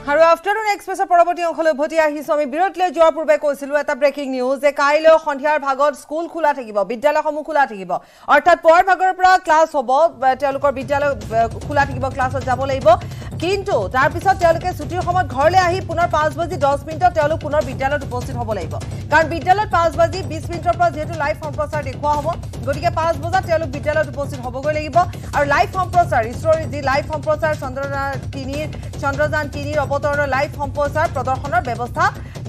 আৰু আফটাৰনুন এক্সপ্ৰেছৰ পৰৱৰ্তী অংশলৈ উভতি আহিছো। আমি বিৰতিলৈ যোৱাৰ পূৰ্বে কৈছিলো এটা ব্ৰেকিং নিউজ যে কাইলৈ সন্ধিয়াৰ ভাগত স্কুল খোলা থাকিব বিদ্যালয়সমূহ খোলা থাকিব। অৰ্থাৎ পুৱাৰ ভাগৰ পৰা ক্লাছ হ'ব তেওঁলোকৰ বিদ্যালয় খোলা থাকিব ক্লাছত যাব লাগিব। কিন্তু তাৰপিছত তেওঁলোকে ছুটিৰ সময়ত ঘৰলৈ আহি পুনৰ পাঁচ বাজি দহ মিনিটত তেওঁলোক পুনৰ বিদ্যালয়ত উপস্থিত হ'ব লাগিব। কাৰণ বিদ্যালয়ত পাঁচ বাজি বিছ মিনিটৰ পৰা যিহেতু লাইভ সম্প্ৰচাৰ দেখুওৱা হ'ব গতিকে পাঁচ বজাত তেওঁলোক বিদ্যালয়ত উপস্থিত হ'বগৈ লাগিব। আৰু লাইভ সম্প্ৰচাৰ ইছৰোৰ যি লাইভ সম্প্ৰচাৰ চন্দ্ৰযান তিনিৰ চন্দ্ৰযান তিনিৰ অৱতৰণৰ লাইভ সম্প্ৰচাৰ প্ৰদৰ্শনৰ ব্যৱস্থা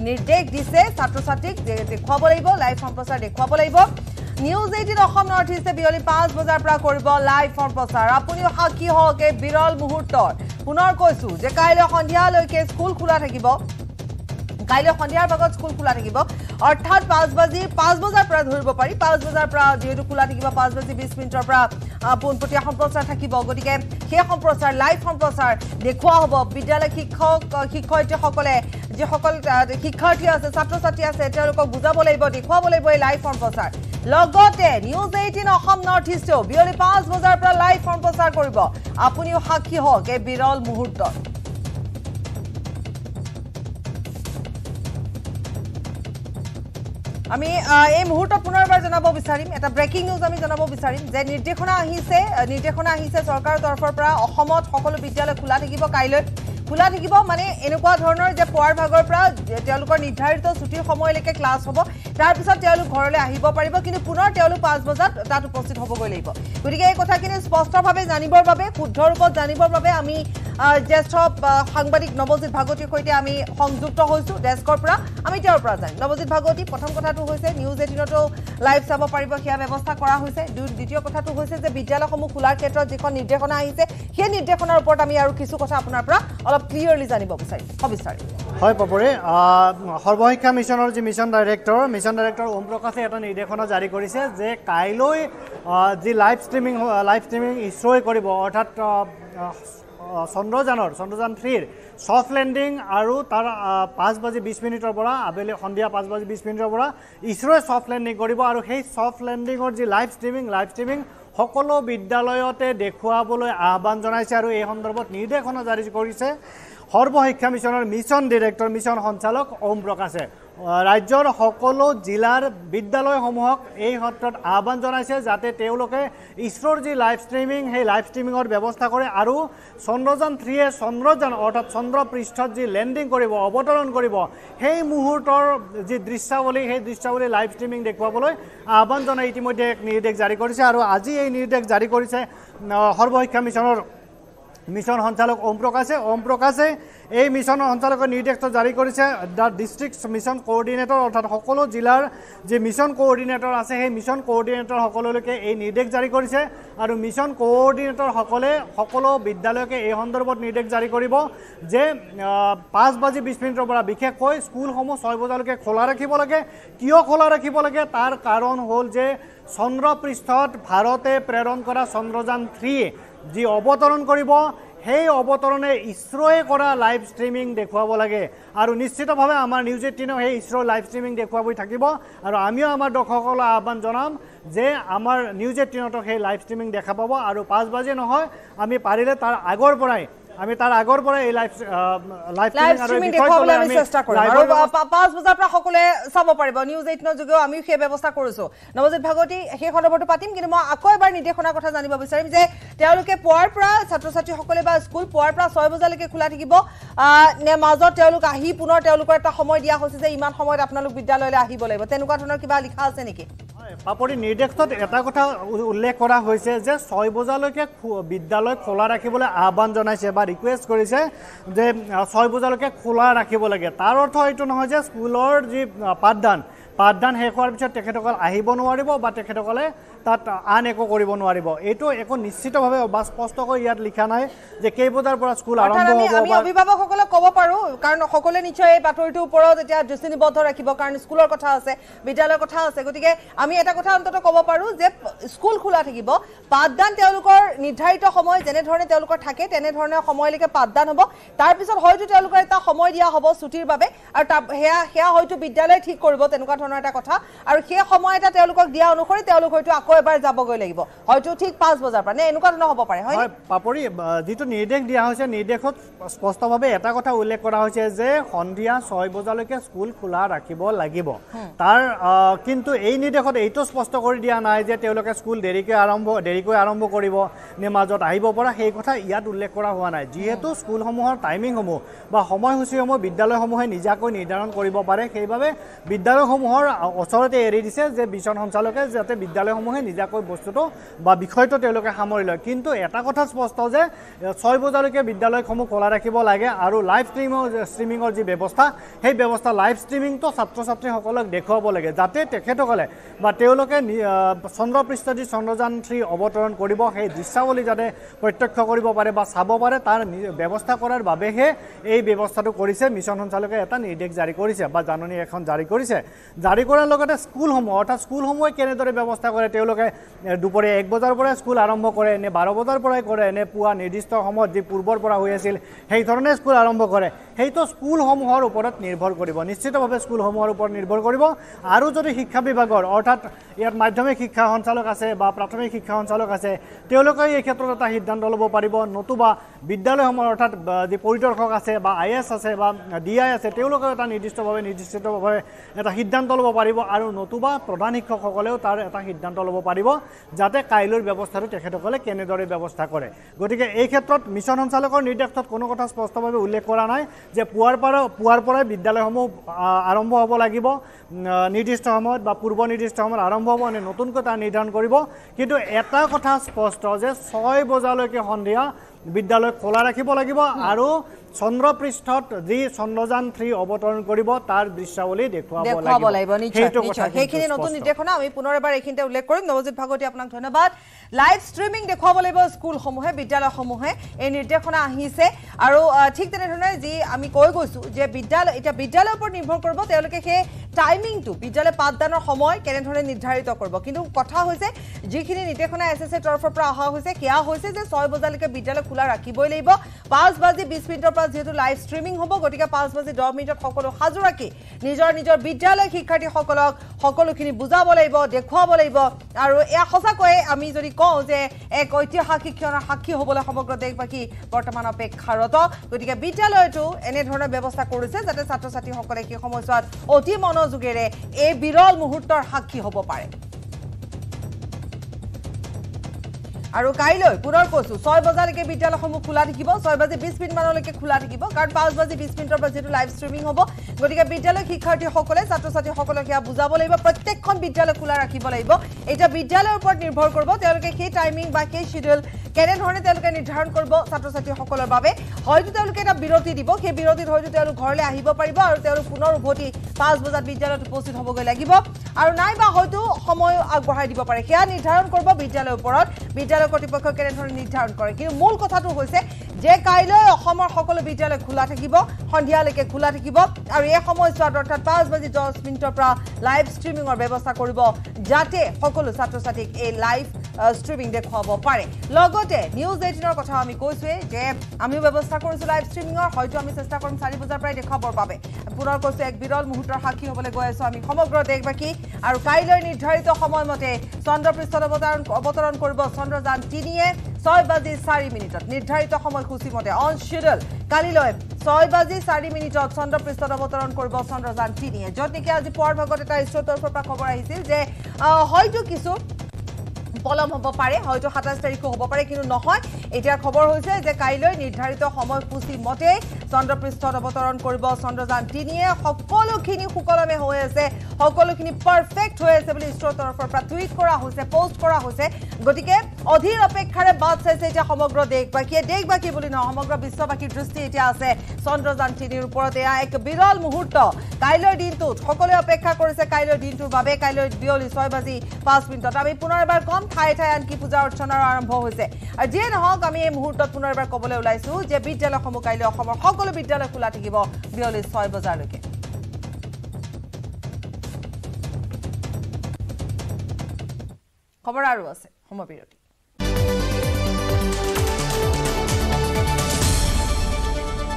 নিৰ্দেশ দিছে ছাত্ৰ ছাত্ৰীক দেখুৱাব লাগিব লাইভ সম্প্ৰচাৰ দেখুৱাব লাগিব। নিউজ এইটিন অসম নৰ্থ ইষ্টে বিয়লি পাঁচ বজাৰ পৰা কৰিব লাইভ সম্প্ৰচাৰ। আপুনিও সাক্ষী হওক এই বিৰল মুহূৰ্তৰ। পুনৰ কৈছো যে কাইলৈ সন্ধিয়ালৈকে স্কুল খোলা থাকিব। কাইলৈ সন্ধিয়াৰ ভাগত স্কুল খোলা থাকিব। অৰ্থাৎ পাঁচ বাজি পাঁচ বজাৰ পৰা ধৰিব পাৰি। পাঁচ বজাৰ পৰা যিহেতু খোলা থাকিব পাঁচ বাজি বিছ মিনিটৰ পৰা পোনপটীয়া সম্প্ৰচাৰ থাকিব। গতিকে সেই সম্প্ৰচাৰ লাইভ সম্প্ৰচাৰ দেখুওৱা হ'ব। বিদ্যালয় শিক্ষক শিক্ষয়িত্ৰীসকলে যিসকল শিক্ষাৰ্থী আছে ছাত্ৰ ছাত্ৰী আছে তেওঁলোকক বুজাব লাগিব দেখুৱাব লাগিব এই লাইভ সম্প্ৰচাৰ। লগতে নিউজ এইটিন অসম নৰ্থ ইষ্টেও বিয়লি পাঁচ বজাৰ পৰা লাইভ সম্প্ৰচাৰ কৰিব। আপুনিও সাক্ষী হওক এই বিৰল মুহূৰ্তত। আমি এই মুহূৰ্তত পুনৰবাৰ জনাব বিচাৰিম এটা ব্ৰেকিং নিউজ আমি জনাব বিচাৰিম যে নিৰ্দেশনা আহিছে নিৰ্দেশনা আহিছে চৰকাৰৰ তৰফৰ পৰা অসমত সকলো বিদ্যালয় খোলা থাকিব কাইলৈ। খোলা থাকিব মানে এনেকুৱা ধৰণৰ যে পুৱাৰ ভাগৰ পৰা তেওঁলোকৰ নিৰ্ধাৰিত ছুটিৰ সময়লৈকে ক্লাছ হ'ব তাৰপিছত তেওঁলোক ঘৰলৈ আহিব পাৰিব কিন্তু পুনৰ তেওঁলোক পাঁচ বজাত তাত উপস্থিত হ'বগৈ লাগিব। গতিকে এই কথাখিনি স্পষ্টভাৱে জানিবৰ বাবে শুদ্ধ ৰূপত জানিবৰ বাবে আমি জ্যেষ্ঠ সাংবাদিক নৱজিৎ ভাগৱতীৰ সৈতে আমি সংযুক্ত হৈছোঁ ডেস্কৰ পৰা। আমি তেওঁৰ পৰা জানিম। নৱজিৎ ভাগৱতী প্ৰথম কথাটো হৈছে নিউজ এইটিনতো লাইভ চাব পাৰিব সেয়া ব্যৱস্থা কৰা হৈছে। দ্বিতীয় কথাটো হৈছে যে বিদ্যালয়সমূহ খোলাৰ ক্ষেত্ৰত যিখন নিৰ্দেশনা আহিছে সেই নিৰ্দেশনাৰ ওপৰত আমি আৰু কিছু কথা আপোনাৰ পৰা অলপ ক্লিয়াৰলি জানিব বিচাৰিম। হয় পপৰি। সৰ্বশিক্ষা মিছনৰ যি mission director mission director Om প্ৰকাশে এটা নিৰ্দেশনা জাৰি কৰিছে যে কাইলৈ যি লাইভ ষ্ট্ৰিমিং লাইভ ষ্ট্ৰিমিং ইছৰোই কৰিব অৰ্থাৎ চন্দ্ৰযানৰ চন্দ্ৰযান থ্ৰীৰ ছফ্ট লেণ্ডিং আৰু তাৰ পাঁচ বাজি বিছ মিনিটৰ পৰা আবেলি সন্ধিয়া পাঁচ বাজি বিছ মিনিটৰ পৰা ইছৰোৱে ছফ্ট লেণ্ডিং কৰিব আৰু সেই ছফ্ট লেণ্ডিঙৰ যি লাইভ ষ্ট্ৰিমিং লাইভ ষ্ট্ৰিমিং সকলো বিদ্যালয়তে দেখুৱাবলৈ আহ্বান জনাইছে আৰু এই সন্দৰ্ভত নিৰ্দেশনা জাৰি কৰিছে সৰ্বশিক্ষা মিছনৰ মিছন ডিৰেক্টৰ মিছন সঞ্চালক ওম প্ৰকাশে। ৰাজ্যৰ সকলো জিলাৰ বিদ্যালয়সমূহক এই ক্ষেত্ৰত আহ্বান জনাইছে যাতে তেওঁলোকে ইছৰোৰ যি লাইভ ষ্ট্ৰিমিং সেই লাইভ ষ্ট্ৰিমিঙৰ ব্যৱস্থা কৰে আৰু চন্দ্ৰযান থ্ৰীয়ে চন্দ্ৰযান অৰ্থাৎ চন্দ্ৰপৃষ্ঠত যি লেণ্ডিং কৰিব অৱতৰণ কৰিব সেই মুহূৰ্তৰ যি দৃশ্যাৱলী সেই দৃশ্যাৱলী লাইভ ষ্ট্ৰিমিং দেখুৱাবলৈ আহ্বান জনাই ইতিমধ্যে এক নিৰ্দেশ জাৰি কৰিছে আৰু আজি এই নিৰ্দেশ জাৰি কৰিছে সৰ্বশিক্ষা মিছনৰ মিছন সঞ্চালক ওম প্ৰকাশে ওম প্ৰকাশে এই মিছনৰ সঞ্চালকৰ নিৰ্দেশটো জাৰি কৰিছে। দ্য ডিষ্ট্ৰিক্ট মিছন কোঅৰ্ডিনেটৰ অৰ্থাৎ সকলো জিলাৰ যি মিছন কোঅৰ্ডিনেটৰ আছে সেই মিছন কোঅৰ্ডিনেটৰ সকলোলৈকে এই নিৰ্দেশ জাৰি কৰিছে। আৰু মিছন কোঅৰ্ডিনেটৰসকলে সকলো বিদ্যালয়কে এই সন্দৰ্ভত নিৰ্দেশ জাৰি কৰিব যে পাঁচ বাজি বিছ মিনিটৰ পৰা বিশেষকৈ স্কুলসমূহ ছয় বজালৈকে খোলা ৰাখিব লাগে। কিয় খোলা ৰাখিব লাগে? তাৰ কাৰণ হ'ল যে চন্দ্ৰপৃষ্ঠত ভাৰতে প্ৰেৰণ কৰা চন্দ্ৰযান থ্ৰীয়ে যি অৱতৰণ কৰিব সেই অৱতৰণে ইছৰোৱে কৰা লাইভ ষ্ট্ৰিমিং দেখুৱাব লাগে। আৰু নিশ্চিতভাৱে আমাৰ নিউজ এইটিনেও সেই ইছৰোৰ লাইভ ষ্ট্ৰিমিং দেখুৱাবই থাকিব। আৰু আমিও আমাৰ দৰ্শকসকলক আহ্বান জনাম যে আমাৰ নিউজ এইটিনতো সেই লাইভ ষ্ট্ৰিমিং দেখা পাব। আৰু পাঁচ বাজি নহয় আমি পাৰিলে তাৰ আগৰ পৰাই আমি তাৰ আগৰ পৰা এই লাইভ লাইভ ষ্ট্ৰিমিং দেখুৱাবলৈ আমি চেষ্টা কৰিম। আৰু পাঁচ বজাৰ পৰা সকলোৱে চাব পাৰিব। নিউজ এইটিনৰ যোগেও আমি সেই ব্যৱস্থা কৰিছো। নৱজিৎ ভাগৱতী সেই সন্দৰ্ভতো পাতিম কিন্তু মই আকৌ এবাৰ নিৰ্দেশনাৰ কথা জানিব বিচাৰিম যে তেওঁলোকে পুৱাৰ পৰা ছাত্ৰ ছাত্ৰীসকলে বা স্কুল পুৱাৰ পৰা ছয় বজালৈকে খোলা থাকিব। নে মাজত তেওঁলোক আহি পুনৰ তেওঁলোকৰ এটা সময় দিয়া হৈছে যে ইমান সময়ত আপোনালোক বিদ্যালয়লৈ আহিব লাগিব। তেনেকুৱা ধৰণৰ কিবা লিখা আছে নেকি? পাপৰি নিৰ্দেশত এটা কথা উল্লেখ কৰা হৈছে যে ছয় বজালৈকে বিদ্যালয় খোলা ৰাখিবলৈ আহ্বান জনাইছে বা ৰিকুৱেষ্ট কৰিছে যে ছয় বজালৈকে খোলা ৰাখিব লাগে। তাৰ অৰ্থ এইটো নহয় যে স্কুলৰ যি পাঠদান পাঠদান শেষ হোৱাৰ পিছত তেখেতসকল আহিব নোৱাৰিব বা তেখেতসকলে তাত আন একো কৰিব নোৱাৰিব। এইটো একো নিশ্চিতভাৱে বা স্পষ্টকৈ ইয়াত লিখা নাই যে কেইবজাৰ পৰা স্কুল আৰম্ভ হ'ব আমি অভিভাৱকসকলক ক'ব পাৰোঁ কাৰণ সকলোৱে নিশ্চয় এই বাতৰিটোৰ ওপৰত এতিয়া দৃষ্টি নিবদ্ধ ৰাখিব কাৰণ স্কুলৰ কথা আছে বিদ্যালয়ৰ কথা আছে। গতিকে আমি এটা কথা অন্ততঃ ক'ব পাৰোঁ যে স্কুল খোলা থাকিব পাঠদান তেওঁলোকৰ নিৰ্ধাৰিত সময় যেনেধৰণে তেওঁলোকৰ থাকে তেনেধৰণে সময়লৈকে পাঠদান হ'ব। তাৰপিছত হয়তো তেওঁলোকৰ এটা সময় দিয়া হ'ব ছুটিৰ বাবে আৰু সেয়া সেয়া হয়তো বিদ্যালয়ে ঠিক কৰিব তেনেকুৱা ধৰণৰ এটা কথা। আৰু সেই সময় এটা তেওঁলোকক দিয়া অনুসৰি তেওঁলোক হয়তো আকৌ আকৌ এবাৰ যাবগৈ লাগিব। হয়তো ঠিক পাঁচ বজাৰ পৰা। নে এনেকুৱা ধৰণৰ হ'ব পাৰে হয় পাপৰি যিটো নিৰ্দেশ দিয়া হৈছে নিৰ্দেশত স্পষ্টভাৱে এটা কথা উল্লেখ কৰা হৈছে যে সন্ধিয়া ছয় বজালৈকে স্কুল খোলা ৰাখিব লাগিব। তাৰ কিন্তু এই নিৰ্দেশত এইটো স্পষ্ট কৰি দিয়া নাই যে তেওঁলোকে স্কুল দেৰিকৈ আৰম্ভ দেৰিকৈ আৰম্ভ কৰিব নে মাজত আহিব পৰা সেই কথা ইয়াত উল্লেখ কৰা হোৱা নাই। যিহেতু স্কুলসমূহৰ টাইমিংসমূহ বা সময়সূচীসমূহ বিদ্যালয়সমূহে নিজাকৈ নিৰ্ধাৰণ কৰিব পাৰে সেইবাবে বিদ্যালয়সমূহৰ ওচৰতে এৰি দিছে যে মিছন সঞ্চালকে যাতে বিদ্যালয়সমূহে নিজাকৈ বস্তুটো বা বিষয়টো তেওঁলোকে সামৰি লয়। কিন্তু এটা কথা স্পষ্ট যে ছয় বজালৈকে বিদ্যালয়সমূহ খোলা ৰাখিব লাগে আৰু লাইভ ষ্ট্ৰীমৰ ষ্ট্ৰীমিঙৰ যি ব্যৱস্থা সেই ব্যৱস্থা লাইভ ষ্ট্ৰীমিংটো ছাত্ৰ ছাত্ৰীসকলক দেখুৱাব লাগে যাতে তেখেতসকলে বা তেওঁলোকে আহ, চন্দ্ৰপৃষ্ঠদি চন্দ্ৰযান থ্ৰী অৱতৰণ কৰিব সেই দৃশ্যাৱলী যাতে প্ৰত্যক্ষ কৰিব পাৰে বা চাব পাৰে তাৰ ব্যৱস্থা কৰাৰ বাবেহে এই ব্যৱস্থাটো কৰিছে মিছন সঞ্চালকে এটা নিৰ্দেশ জাৰি কৰিছে বা জাননী এখন জাৰি কৰিছে। জাৰি কৰাৰ লগতে স্কুলসমূহ অৰ্থাৎ স্কুলসমূহে কেনেদৰে ব্যৱস্থা কৰে তেওঁলোকে এ, দুপৰীয়া এক বজাৰ পৰাই স্কুল আৰম্ভ কৰে নে বাৰ বজাৰ পৰাই কৰে নে পুৱা নিৰ্দিষ্ট সময়ত যি পূৰ্বৰ পৰা হৈ আছিল সেই ধৰণে স্কুল আৰম্ভ কৰে। সেইটো স্কুলসমূহৰ ওপৰত নিৰ্ভৰ কৰিব। নিশ্চিতভাৱে স্কুলসমূহৰ ওপৰত নিৰ্ভৰ কৰিব। আৰু যদি শিক্ষা বিভাগৰ অৰ্থাৎ ইয়াত মাধ্যমিক শিক্ষা সঞ্চালক আছে বা প্ৰাথমিক শিক্ষা সঞ্চালক আছে তেওঁলোকে এই ক্ষেত্ৰত এটা সিদ্ধান্ত ল'ব পাৰিব। নতুবা বিদ্যালয়সমূহ অৰ্থাৎ যি পৰিদৰ্শক আছে বা আই এছ আছে বা ডি আই আছে তেওঁলোকেও এটা নিৰ্দিষ্টভাৱে নিৰ্দিষ্টভাৱে এটা সিদ্ধান্ত ল'ব পাৰিব। আৰু নতুবা প্ৰধান শিক্ষকসকলেও তাৰ এটা সিদ্ধান্ত ল'ব পাৰিব যাতে কাইলৈৰ ব্যৱস্থাটো তেখেতসকলে কেনেদৰে ব্যৱস্থা কৰে। গতিকে এই ক্ষেত্ৰত মিছন সঞ্চালকৰ নিৰ্দেশত কোনো কথা স্পষ্টভাৱে উল্লেখ কৰা নাই যে পুৱাৰ পৰা পুৱাৰ পৰাই বিদ্যালয়সমূহ আৰম্ভ হ'ব লাগিব। নিৰ্দিষ্ট সময়ত বা পূৰ্ব নিৰ্দিষ্ট সময়ত আৰম্ভ হ'ব নে নতুনকৈ তাৰ নিৰ্ধাৰণ কৰিব। কিন্তু এটা কথা স্পষ্ট যে ছয় বজালৈকে সন্ধিয়া বিদ্যালয় খোলা ৰাখিব লাগিব আৰু চন্দ্ৰপৃষ্ঠত যি চন্দ্ৰযান থ্ৰী অৱতৰণ কৰিব তাৰ দৃশ্যাৱলী দেখুৱাব লাগিব। সেইখিনি নতুন। নিৰ্দেশনা আমি পুনৰ এবাৰ এইখিনিতে উল্লেখ কৰিম। নৱজিৎ ভাগৱতী আপোনাক ধন্যবাদ। লাইভ ষ্ট্ৰীমিং দেখুৱাব লাগিব স্কুলসমূহে বিদ্যালয়সমূহে। এই নিৰ্দেশনা আহিছে আৰু ঠিক তেনেধৰণে যি আমি কৈ গৈছোঁ যে বিদ্যালয় এতিয়া বিদ্যালয়ৰ ওপৰত নিৰ্ভৰ কৰিব তেওঁলোকে সেই টাইমিংটো বিদ্যালয় পাঠদানৰ সময় কেনেধৰণে নিৰ্ধাৰিত কৰিব। কিন্তু কথা হৈছে যিখিনি নিৰ্দেশনা এছ এছ এৰ তৰফৰ পৰা অহা হৈছে সেয়া হৈছে যে ছয় বজালৈকে বিদ্যালয় খোলা ৰাখিবই লাগিব। পাঁচ বাজি বিছ মিনিটৰ পৰা যিহেতু লাইভ ষ্ট্ৰীমিং হ'ব গতিকে পাঁচ বাজি দহ মিনিটত সকলো সাজু ৰাখি নিজৰ নিজৰ বিদ্যালয় শিক্ষাৰ্থীসকলক সকলোখিনি বুজাব লাগিব দেখুৱাব লাগিব। আৰু এয়া সঁচাকৈয়ে আমি যদি কওঁ যে এক ঐতিহাসিক ক্ষণৰ সাক্ষী হ'বলৈ সমগ্ৰ দেশবাসী বৰ্তমান অপেক্ষাৰত। গতিকে বিদ্যালয়তো এনেধৰণৰ ব্যৱস্থা কৰিছে যাতে ছাত্ৰ ছাত্ৰীসকলে সেই সময়ছোৱাত অতি মনোযোগেৰে এই বিৰল মুহূৰ্তৰ সাক্ষী হ'ব পাৰে। আৰু কাইলৈ পুনৰ কৈছো ছয় বজালৈকে বিদ্যালয়সমূহ খোলা থাকিব ছয় বাজি বিছ মিনিটমানলৈকে খোলা থাকিব কাৰণ পাঁচ বাজি বিছ মিনিটৰ পৰা যিহেতু লাইভ ষ্ট্ৰীমিং হ'ব গতিকে বিদ্যালয় শিক্ষাৰ্থীসকলে ছাত্ৰ ছাত্ৰীসকলক সেয়া বুজাব লাগিব প্ৰত্যেকখন বিদ্যালয় খোলা ৰাখিব লাগিব। এতিয়া বিদ্যালয়ৰ ওপৰত নিৰ্ভৰ কৰিব তেওঁলোকে সেই টাইমিং বা সেই চিডিউল কেনেধৰণে তেওঁলোকে নিৰ্ধাৰণ কৰিব ছাত্ৰ ছাত্ৰীসকলৰ বাবে। হয়তো তেওঁলোকে এটা বিৰতি দিব সেই বিৰতিত হয়তো তেওঁলোক ঘৰলৈ আহিব পাৰিব আৰু তেওঁলোক পুনৰ উভতি পাঁচ বজাত বিদ্যালয়ত উপস্থিত হ'বগৈ লাগিব। আৰু নাইবা হয়তো সময় আগবঢ়াই দিব পাৰে। সেয়া নিৰ্ধাৰণ কৰিব বিদ্যালয়ৰ ওপৰত। বিদ্যালয় কৰ্তৃপক্ষই কেনেধৰণে নিৰ্ধাৰণ কৰে? কিন্তু মূল কথাটো হৈছে যে কাইলৈ সকলো বিদ্যালয় খোলা থাকিব সন্ধিয়ালৈকে খোলা থাকিব আৰু এই সময়ছোৱাত অৰ্থাৎ পাঁচ বাজি দহ মিনিটৰ পৰা লাইভ ষ্ট্ৰীমিঙৰ ব্যৱস্থা কৰিব যাতে সকলো ছাত্ৰ ছাত্ৰীক এই লাইভ ষ্ট্ৰীমিং দেখুৱাব পাৰে। লগতে নিউজ এইটিনৰ কথা আমি কৈছোৱেই যে আমিও ব্যৱস্থা কৰিছোঁ লাইভ ষ্ট্ৰীমিঙৰ হয়তো আমি চেষ্টা কৰিম চাৰি বজাৰ পৰাই দেখুৱাবৰ বাবে। পুনৰ কৈছোঁ এক বিৰল মুহূৰ্তৰ সাক্ষী হ'বলৈ গৈ আছোঁ আমি সমগ্ৰ দেশবাসী। আৰু কাইলৈ নিৰ্ধাৰিত সময়মতে চন্দ্ৰপৃষ্ঠত অৱতৰণ অৱতৰণ কৰিব চন্দ্ৰযান তিনিয়ে ছয় বাজি চাৰি মিনিটত। নিৰ্ধাৰিত সময়সূচী মতে অন চিডিউল কালিলৈ ছয় বাজি চাৰি মিনিটত চন্দ্ৰপৃষ্ঠত অৱতৰণ কৰিব চন্দ্ৰযান তিনিয়ে। য'ত নেকি আজি পুৱাৰ ভাগত এটা ইছৰোৰ তৰফৰ পৰা খবৰ আহিছিল যে হয়তো কিছু পলম হ'ব পাৰে হয়তো সাতাইছ তাৰিখো হ'ব পাৰে কিন্তু নহয়। এতিয়া খবৰ হৈছে যে কাইলৈ নিৰ্ধাৰিত সময়সূচী মতেই চন্দ্ৰপৃষ্ঠত অৱতৰণ কৰিব চন্দ্ৰযান তিনিয়ে। সকলোখিনি সুকলমে হৈ আছে সকলোখিনি পাৰফেক্ট হৈ আছে বুলি ইছৰোৰ তৰফৰ পৰা টুইট কৰা হৈছে পষ্ট কৰা হৈছে। গতিকে অধীৰ অপেক্ষাৰে বাট চাইছে এতিয়া সমগ্ৰ দেশবাসীয়ে। দেশবাসী বুলি নহয় সমগ্ৰ বিশ্ববাসীৰ দৃষ্টি এতিয়া আছে চন্দ্ৰযান তিনিৰ ওপৰত। এয়া এক বিৰল মুহূৰ্ত। কাইলৈৰ দিনটোত সকলোৱে অপেক্ষা কৰিছে কাইলৈৰ দিনটোৰ বাবে। কাইলৈ বিয়লি ছয় বাজি পাঁচ মিনিটত। আমি পুনৰ এবাৰ কম ঠায়ে ঠায়ে আনকি পূজা অৰ্চনাৰো আৰম্ভ হৈছে। আৰু যিয়ে নহওক আমি এই মুহূৰ্তত পুনৰ এবাৰ ক'বলৈ ওলাইছো যে বিদ্যালয়সমূহ কাইলৈ অসমৰ সকলো বিদ্যালয় খোলা থাকিব বিয়লি ছয় বজালৈকে। খবৰ আৰু আছে সমবিৰতি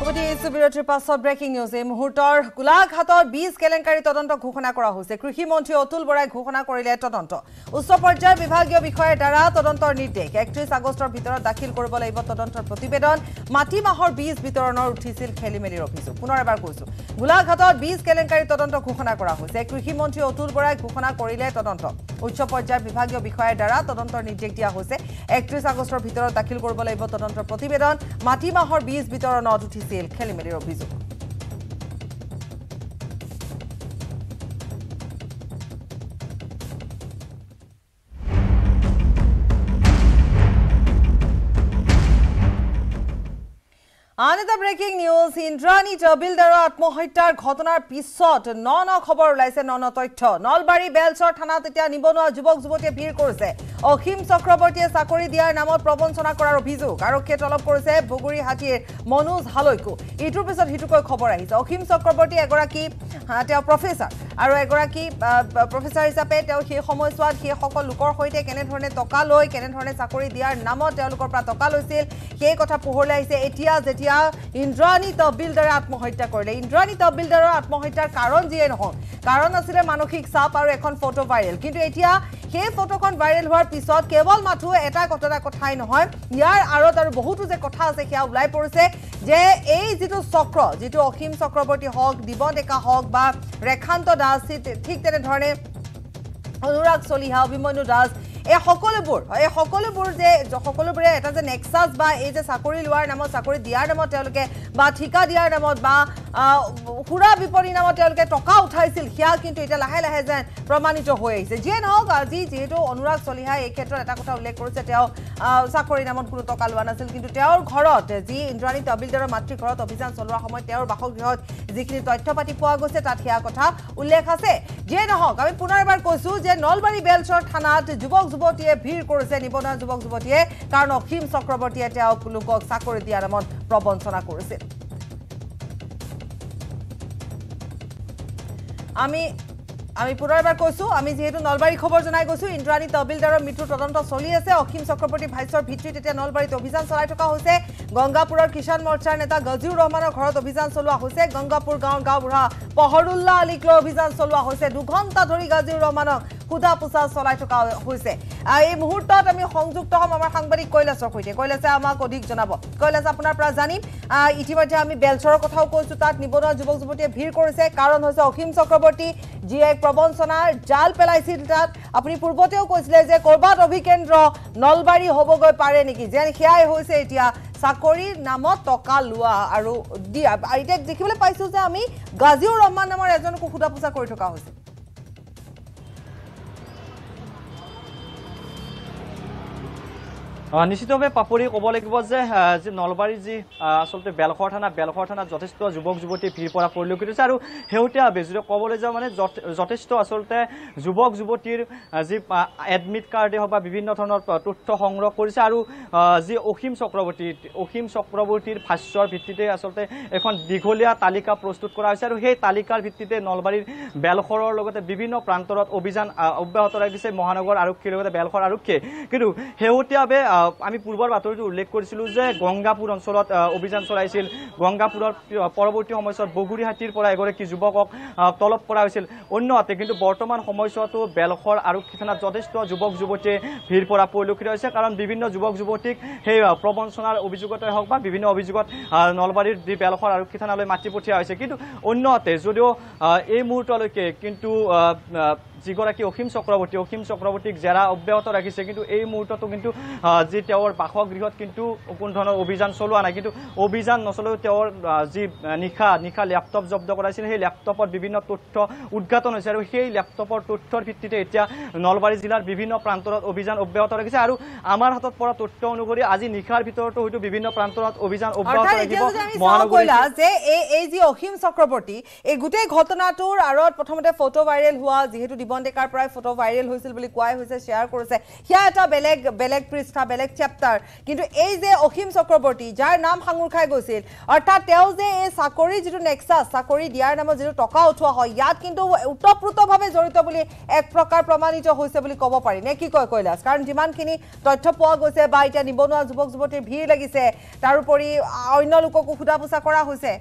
উভতি আহিছো বিৰতিৰ পাছত ব্ৰেকিং নিউজ এই মুহূৰ্তৰ গোলাঘাটত বীজ কেলেংকাৰী তদন্ত ঘোষণা কৰা হৈছে। কৃষিমন্ত্ৰী অতুল বৰাই ঘোষণা কৰিলে তদন্ত। উচ্চ পৰ্যায়ৰ বিভাগীয় বিষয়াৰ দ্বাৰা তদন্তৰ নিৰ্দেশ। একত্ৰিশ আগষ্টৰ ভিতৰত দাখিল কৰিব লাগিব তদন্তৰ প্ৰতিবেদন। মাটি মাহৰ বীজ বিতৰণৰ উঠিছিল খেলি মেলিৰ অভিযোগ। পুনৰ এবাৰ কৈছো। গোলাঘাটত বীজ কেলেংকাৰী তদন্ত ঘোষণা কৰা হৈছে। কৃষিমন্ত্ৰী অতুল বৰাই ঘোষণা কৰিলে তদন্ত। উচ্চ পৰ্যায়ৰ বিভাগীয় বিষয়াৰ দ্বাৰা তদন্তৰ নিৰ্দেশ দিয়া হৈছে। একত্ৰিশ আগষ্টৰ ভিতৰত দাখিল কৰিব লাগিব তদন্তৰ প্ৰতিবেদন। মাটি মাহৰ বীজ বিতৰণত উঠিছিল খেলি মেলিৰ অভিযোগ আন এটা ব্ৰেকিং নিউজ ইন্দ্ৰাণী জবিলদাৰৰ আত্মহত্যাৰ ঘটনাৰ পিছত ন ন খবৰ ওলাইছে ন ন তথ্য। নলবাৰী বেলচৰ থানাত এতিয়া নিবনুৱা যুৱক যুৱতীয়ে ভিৰ কৰিছে। অসীম চক্ৰৱৰ্তীয়ে চাকৰি দিয়াৰ নামত প্ৰবঞ্চনা কৰাৰ অভিযোগ। আৰক্ষীয়ে তলব কৰিছে বগৰীহাটীৰ মনোজ হালৈকো। ইটোৰ পিছত সিটোকৈ খবৰ আহিছে। অসীম চক্ৰৱৰ্তী এগৰাকী তেওঁ প্ৰফেচাৰ আৰু এগৰাকী প্ৰফেচাৰ হিচাপে তেওঁ সেই সময়ছোৱাত সেইসকল লোকৰ সৈতে কেনেধৰণে টকা লৈ কেনেধৰণে চাকৰি দিয়াৰ নামত তেওঁলোকৰ পৰা টকা লৈছিল সেই কথা পোহৰলৈ আহিছে। এতিয়া যেতিয়া ইন্দ্ৰাণী তহবিলদাৰে আত্মহত্যা কৰিলে। ইন্দ্ৰাণী তহবিলদাৰৰ আত্মহত্যাৰ কাৰণ যিয়ে নহওক কাৰণ আছিলে মানসিক চাপ আৰু এখন ফটো ভাইৰেল কিন্তু এতিয়া সেই ফটোখন ভাইৰেল হোৱাৰ পিছত কেৱল মাথো এটা ঘটনা কথাই নহয় ইয়াৰ আঁৰত আৰু বহুতো যে কথা আছে সেয়া ওলাই পৰিছে যে এই যিটো চক্ৰ যিটো অসীম চক্ৰৱৰ্তী হওক দিব ডেকা হওক বা ৰেখান্ত দাস ঠিক তেনেধৰণে অনুৰাগ চলিহা অভিমন্যু দাস এই সকলোবোৰ এই সকলোবোৰ যে সকলোবোৰে এটা যে নেক্সাছ বা এই যে চাকৰি লোৱাৰ নামত চাকৰি দিয়াৰ নামত তেওঁলোকে বা ঠিকা দিয়াৰ নামত বা সুৰা বিপণীৰ নামত তেওঁলোকে টকা উঠাইছিল সেয়া কিন্তু এতিয়া লাহে লাহে যেন প্ৰমাণিত হৈ আহিছে। যিয়ে নহওক আজি যিহেতু অনুৰাগ চলিহাই এই ক্ষেত্ৰত এটা কথা উল্লেখ কৰিছে তেওঁ চাকৰিৰ নামত কোনো টকা লোৱা নাছিল কিন্তু তেওঁৰ ঘৰত যি ইন্দ্ৰাণী তহবিলদাৰৰ মাতৃ ঘৰত অভিযান চলোৱাৰ সময়ত তেওঁৰ বাসগৃহত যিখিনি তথ্য পাতি পোৱা গৈছে তাত সেয়া কথা উল্লেখ আছে। যিয়ে নহওক আমি পুনৰ এবাৰ কৈছো যে নলবাৰী বেলচৰ থানাত যুৱক যুৱতীয়ে ভিৰ কৰিছে নিবনুৱা যুৱক যুৱতীয়ে কাৰণ অসীম চক্ৰৱৰ্তীয়ে তেওঁক লোকক চাকৰি দিয়াৰ নামত প্ৰবঞ্চনা কৰিছিল। আমি আমি পুনৰ এবাৰ কৈছো আমি যিহেতু নলবাৰী খবৰ জনাই গৈছো ইন্দ্ৰাণী তহবিলদাৰৰ মৃত্যুৰ তদন্ত চলি আছে অসীম চক্ৰৱৰ্তী ভাষ্যৰ ভিত্তিত এতিয়া নলবাৰীত অভিযান চলাই থকা হৈছে গংগাপুৰৰ কিষাণ মৰ্চাৰ নেতা গজিউৰ ৰহমানৰ ঘৰত অভিযান চলোৱা হৈছে গংগাপুৰ গাঁৱৰ গাঁওবুঢ়া পহৰুল্লাহ আলীক লৈ অভিযান চলোৱা হৈছে দুঘণ্টা ধৰি গাজিউৰ ৰহমানক সোধা পোছা চলাই থকা হৈছে। এই মুহূৰ্তত আমি সংযুক্ত হ'ম আমাৰ সাংবাদিক কৈলাশৰ সৈতে। কৈলাশে আমাক অধিক জনাব। কৈলাশ আপোনাৰ পৰা জানিম ইতিমধ্যে আমি বেলচৰৰ কথাও কৈছো তাত নিবনুৱা যুৱক যুৱতীয়ে ভিৰ কৰিছে। কাৰণ হৈছে অসীম চক্ৰৱৰ্তী যিয়ে প্ৰবঞ্চনাৰ জাল পেলাইছিল তাত। আপুনি পূৰ্বতেও কৈছিলে যে কৰবাত অভিকেন্দ্ৰ নলবাৰী হ'বগৈ পাৰে নেকি? যেন সেয়াই হৈছে এতিয়া চাকৰিৰ নামত টকা লোৱা আৰু দিয়া। এতিয়া দেখিবলৈ পাইছো যে আমি গাজিউৰ ৰহমান নামৰ এজনকো সোধা পোছা কৰি থকা হৈছে। নিশ্চিতভাৱে পাপৰি ক'ব লাগিব যে যি নলবাৰীৰ যি আচলতে বেলখৰ থানা বেলখৰ থানাত যথেষ্ট যুৱক যুৱতী ভিৰ পৰা পৰিলক্ষিত হৈছে আৰু শেহতীয়াভাৱে যদি ক'বলৈ যাওঁ মানে যথ- যথেষ্ট আচলতে যুৱক যুৱতীৰ যি এডমিট কাৰ্ডে হওক বা বিভিন্ন ধৰণৰ তথ্য সংগ্ৰহ কৰিছে আৰু যি অসীম চক্ৰৱৰ্তী অসীম চক্ৰৱৰ্তীৰ ভাষ্যৰ ভিত্তিতে আচলতে এখন দীঘলীয়া তালিকা প্ৰস্তুত কৰা হৈছে আৰু সেই তালিকাৰ ভিত্তিতে নলবাৰীৰ বেলখৰৰ লগতে বিভিন্ন প্ৰান্তৰত অভিযান অব্যাহত ৰাখিছে মহানগৰ আৰক্ষীৰ লগতে বেলখৰ আৰক্ষীয়ে। কিন্তু শেহতীয়াভাৱে আমি পূৰ্বৰ বাতৰিটো উল্লেখ কৰিছিলোঁ যে গংগাপুৰ অঞ্চলত অভিযান চলাইছিল। গংগাপুৰৰ পৰৱৰ্তী সময়ছোৱাত বগুৰিহাটীৰ পৰা এগৰাকী যুৱকক তলব কৰা হৈছিল। অন্যহাতে কিন্তু বৰ্তমান সময়ছোৱাতো বেলখৰ আৰক্ষী থানাত যথেষ্ট যুৱক যুৱতীয়ে ভিৰ পৰা পৰিলক্ষিত হৈছে। কাৰণ বিভিন্ন যুৱক যুৱতীক সেই প্ৰবঞ্চনাৰ অভিযোগতে হওক বা বিভিন্ন অভিযোগত নলবাৰীৰ যি বেলখৰ আৰক্ষী থানালৈ মাতি পঠিওৱা হৈছে। কিন্তু অন্যহাতে যদিও এই মুহূৰ্তলৈকে কিন্তু যিগৰাকী অসীম চক্ৰৱৰ্তী অসীম চক্ৰৱৰ্তীক জেৰা অব্যাহত ৰাখিছে। কিন্তু এই মুহূৰ্ততো কিন্তু যি তেওঁৰ বাসগৃহত কিন্তু কোনো ধৰণৰ অভিযান চলোৱা নাই। কিন্তু অভিযান নচলেও তেওঁৰ যি নিশা নিশা লেপটপ জব্দ কৰাইছিল সেই লেপটপত বিভিন্ন তথ্য উদঘাটন হৈছে। আৰু সেই লেপটপৰ তথ্যৰ ভিত্তিতে এতিয়া নলবাৰী জিলাৰ বিভিন্ন প্ৰান্তৰত অভিযান অব্যাহত ৰাখিছে। আৰু আমাৰ হাতত পৰা তথ্য অনুসৰি আজি নিশাৰ ভিতৰতো হয়তো বিভিন্ন প্ৰান্তৰত অভিযান অব্যাহত ৰাখিব যে এই যি অসীম চক্ৰৱৰ্তী এই গোটেই ঘটনাটোৰ আঁৰত প্ৰথমতে ফটো ভাইৰেল হোৱা যিহেতু দিব দিবন ডেকাৰ পৰাই ফটো ভাইৰেল হৈছিল বুলি কোৱাই হৈছে শ্বেয়াৰ কৰিছে। সেয়া এটা বেলেগ বেলেগ পৃষ্ঠা বেলেগ চেপ্টাৰ কিন্তু এই যে অসীম চক্ৰৱৰ্তী যাৰ নাম সাঙুৰ খাই গৈছিল অৰ্থাৎ তেওঁ যে এই চাকৰি যিটো নেক্সাছ চাকৰি দিয়াৰ নামত যিটো টকা উঠোৱা হয় ইয়াত কিন্তু ওতপ্ৰোতভাৱে জড়িত বুলি এক প্ৰকাৰ প্ৰমাণিত হৈছে বুলি ক'ব পাৰি। নে কি কয় কৈলাশ কাৰণ যিমানখিনি তথ্য পোৱা গৈছে বা এতিয়া নিবনুৱা যুৱক যুৱতীৰ ভিৰ লাগিছে তাৰোপৰি অন্য লোককো সোধা পোছা কৰা হৈছে।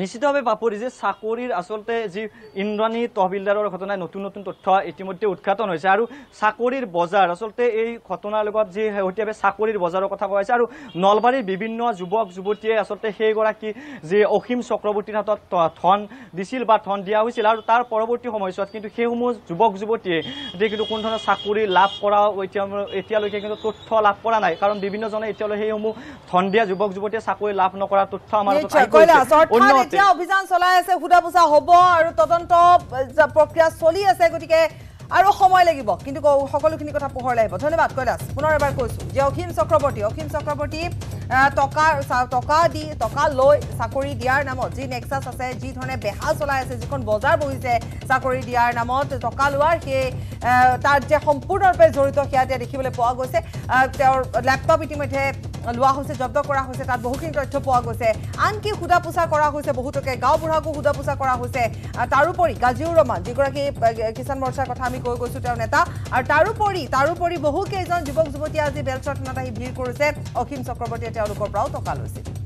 নিশ্চিতভাৱে পাপৰি যে চাকৰিৰ আচলতে যি ইন্দ্ৰাণী তহবিলদাৰৰ ঘটনাই নতুন নতুন তথ্য ইতিমধ্যে উৎঘাটন হৈছে আৰু চাকৰিৰ বজাৰ আচলতে এই ঘটনাৰ লগত যি শেহতীয়াভাৱে চাকৰিৰ বজাৰৰ কথা কোৱা হৈছে আৰু নলবাৰীৰ বিভিন্ন যুৱক যুৱতীয়ে আচলতে সেইগৰাকী যি অসীম চক্ৰৱৰ্তীৰ হাতত ধন দিছিল বা ধন দিয়া হৈছিল আৰু তাৰ পৰৱৰ্তী সময়ছোৱাত কিন্তু সেইসমূহ যুৱক যুৱতীয়ে এতিয়া কিন্তু কোনো ধৰণৰ চাকৰি লাভ কৰা এতিয়া এতিয়ালৈকে কিন্তু তথ্য লাভ কৰা নাই। কাৰণ বিভিন্নজনে এতিয়ালৈ সেইসমূহ ধন দিয়া যুৱক যুৱতীয়ে চাকৰি লাভ নকৰা তথ্য আমাৰ এতিয়া অভিযান চলাই আছে সোধা পোছা হ'ব আৰু তদন্ত প্ৰক্ৰিয়া চলি আছে গতিকে আৰু সময় লাগিব। কিন্তু সকলোখিনি কথা পোহৰলৈ আহিব। ধন্যবাদ কৈলাশ পুনৰ এবাৰ কৈছো যে অসীম চক্ৰৱৰ্তী অসীম চক্ৰৱৰ্তী টকা টকা দি টকা লৈ চাকৰি দিয়াৰ নামত যি নেক্সাছ আছে যি ধৰণে বেহা চলাই আছে যিখন বজাৰ বহিছে চাকৰি দিয়াৰ নামত টকা লোৱাৰ সেই তাত যে সম্পূৰ্ণৰূপে জড়িত সেয়া এতিয়া দেখিবলৈ পোৱা গৈছে। তেওঁৰ লেপটপ ইতিমধ্যে লোৱা হৈছে জব্দ কৰা হৈছে তাত বহুখিনি তথ্য পোৱা গৈছে। আনকি সোধা পোছা কৰা হৈছে বহুতকে গাঁওবুঢ়াকো সোধা পোছা কৰা হৈছে। তাৰোপৰি গাজীউৰ ৰহমান যিগৰাকী কিষাণ মৰ্চাৰ কথা আমি কৈ গৈছো তেওঁৰ নেতা। আৰু তাৰোপৰি তাৰোপৰি বহুকেইজন যুৱক যুৱতীয়ে আজি বেলচৰ থানাত আহি ভিৰ কৰিছে। অসীম চক্ৰৱৰ্তীয়ে তেওঁলোকৰ পৰাও টকা লৈছিল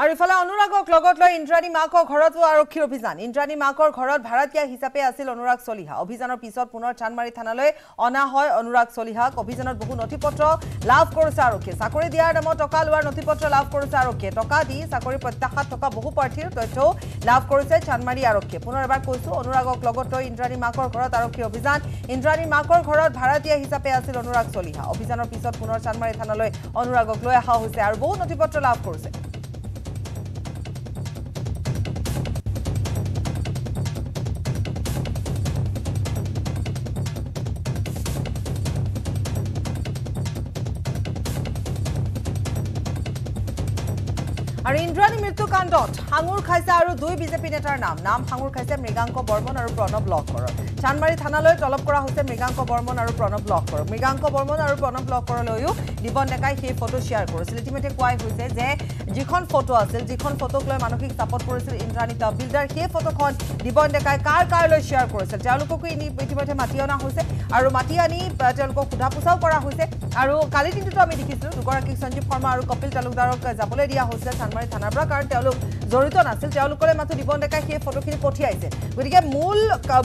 আৰু ইফালে অনুৰাগক লগত লৈ ইন্দ্ৰাণী মাকৰ ঘৰতো আৰক্ষীৰ অভিযান। ইন্দ্ৰাণী মাকৰ ঘৰত ভাড়াতীয়া হিচাপে আছিল অনুৰাগ চলিহা। অভিযানৰ পিছত পুনৰ চান্দমাৰী থানালৈ অনা হয় অনুৰাগ চলিহাক। অভিযানত বহু নথি পত্ৰ লাভ কৰিছে আৰক্ষীয়ে। চাকৰি দিয়াৰ নামত টকা লোৱাৰ নথি পত্ৰ লাভ কৰিছে আৰক্ষীয়ে। টকা দি চাকৰি প্ৰত্যাশাত থকা বহু প্ৰাৰ্থীৰ তথ্যও লাভ কৰিছে চান্দমাৰী আৰক্ষীয়ে। পুনৰ এবাৰ কৈছো অনুৰাগক লগত লৈ ইন্দ্ৰাণী মাকৰ ঘৰত আৰক্ষীৰ অভিযান। ইন্দ্ৰাণী মাকৰ ঘৰত ভাড়াতীয়া হিচাপে আছিল অনুৰাগ চলিহা। অভিযানৰ পিছত পুনৰ চান্দমাৰী থানালৈ অনুৰাগক লৈ অহা হৈছে আৰু বহু নথি পত্ৰ লাভ কৰিছে। আৰু ইন্দ্ৰাণী মৃত্যুকাণ্ডত সাঙুৰ খাইছে আৰু দুই বিজেপি নেতাৰ নাম। নাম সাঙুৰ খাইছে মৃগাংক বৰ্মন আৰু প্ৰণৱ লহকৰৰ। চান্দমাৰী থানালৈ তলব কৰা হৈছে মৃগাংক বৰ্মন আৰু প্ৰণৱ লহকৰক মৃগাংক বৰ্মন আৰু প্ৰণৱ লহকৰলৈও দিবন ডেকাই সেই ফটো শ্বেয়াৰ কৰিছিল। ইতিমধ্যে কোৱাই হৈছে যে যিখন ফটো আছিল যিখন ফটোক লৈ মানসিক চাপত পৰিছিল ইন্দ্ৰাণী তহবিলদাৰ সেই ফটোখন দিবন ডেকাই কাৰ কাৰলৈ শ্বেয়াৰ কৰিছিল? তেওঁলোককো ইতিমধ্যে মাতি অনা হৈছে আৰু মাতি আনি তেওঁলোকক সোধা পোছাও কৰা হৈছে। আৰু কালি দিনটোতো আমি দেখিছিলোঁ দুগৰাকীক সঞ্জীৱ শৰ্মা আৰু কপিল তালুকদাৰক যাবলৈ দিয়া হৈছিলে চান্দমাৰী থানাৰ পৰা কাৰণ তেওঁলোক জড়িত নাছিল। তেওঁলোকলৈ মাথো দিবন ডেকাই সেই ফটোখিনি পঠিয়াইছে। গতিকে মূল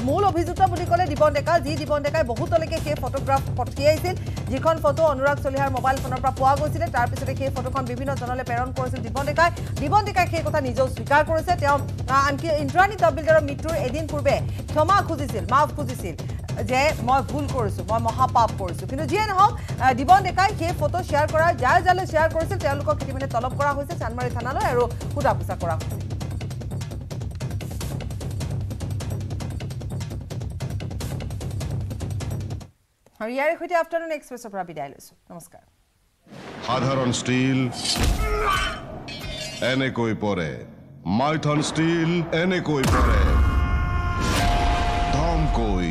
মূল অভিযুক্ত বুলি ক'লে দিবন ডেকা যি দিবন ডেকাই বহুতলৈকে সেই ফটোগ্ৰাফ পঠিয়াইছিল যিখন ফটো অনুৰাগ চলিহাৰ মোবাইল ফোনৰ পৰা পোৱা গৈছিলে। তাৰপিছতে সেই ফটোখন বিভিন্ন জনলৈ প্ৰেৰণ কৰিছিল। দিবন ডেকাই। দিবন ডেকাই সেই কথা নিজেও স্বীকাৰ কৰিছে। তেওঁ আনকি ইন্দ্ৰাণী তহবিলদাৰৰ মৃত্যুৰ এদিন পূৰ্বে ক্ষমা খুজিছিল মাফ খুজিছিল যে মই ভুল কৰিছো মই মহাপাপ কৰিছো। কিন্তু যিয়ে নহওক দিবন ডেকাই সেই ফটো শ্বেয়াৰ কৰা যাৰ যালৈ শ্বেয়াৰ কৰিছিল তেওঁলোকক ইতিমধ্যে তলব কৰা হৈছে চান্দমাৰী থানালৈ আৰু সোধা পোছা কৰা হৈছে। সৈতে আফটাৰনুন এক্সপ্ৰেছৰ পৰা বিদায় লৈছো। নমস্কাৰ। সাধাৰণ ষ্টীল। এনেকৈ পৰে। মাইথন ষ্টীল এনেকৈ পৰে। ধমকৈ।